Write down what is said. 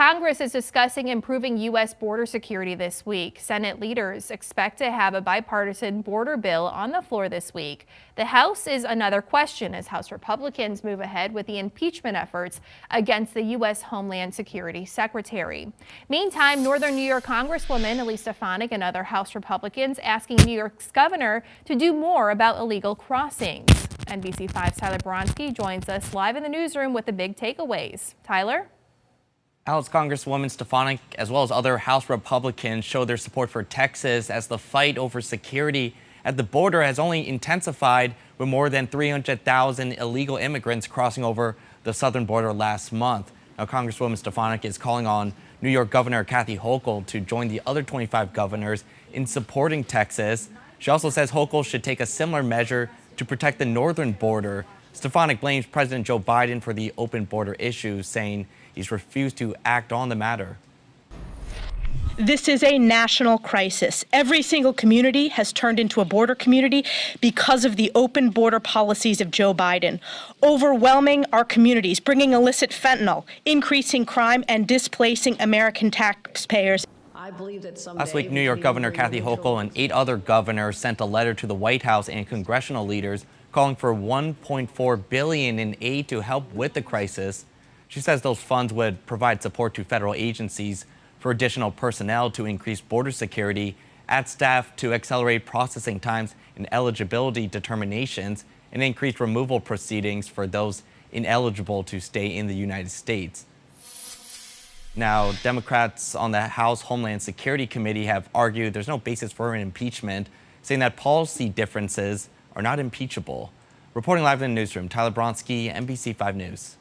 Congress is discussing improving U.S. border security this week. Senate leaders expect to have a bipartisan border bill on the floor this week. The House is another question as House Republicans move ahead with the impeachment efforts against the U.S. Homeland Security Secretary. Meantime, Northern New York Congresswoman Elise Stefanik and other House Republicans asking New York's governor to do more about illegal crossings. NBC5's Tyler Bronsky joins us live in the newsroom with the big takeaways. Tyler? House Congresswoman Stefanik, as well as other House Republicans, showed their support for Texas as the fight over security at the border has only intensified with more than 300,000 illegal immigrants crossing over the southern border last month. Now, Congresswoman Stefanik is calling on New York Governor Kathy Hochul to join the other 25 governors in supporting Texas. She also says Hochul should take a similar measure to protect the northern border. Stefanik blames President Joe Biden for the open border issue, saying He's refused to act on the matter. This is a national crisis. Every single community has turned into a border community because of the open border policies of Joe Biden, overwhelming our communities, bringing illicit fentanyl, increasing crime, and displacing American taxpayers. Last week, New York Governor Kathy Hochul and eight other governors sent a letter to the White House and congressional leaders calling for 1.4 billion in aid to help with the crisis. She says those funds would provide support to federal agencies for additional personnel to increase border security, add staff to accelerate processing times and eligibility determinations, and increase removal proceedings for those ineligible to stay in the United States. Now, Democrats on the House Homeland Security Committee have argued there's no basis for an impeachment, saying that policy differences are not impeachable. Reporting live in the newsroom, Tyler Bronsky, NBC 5 News.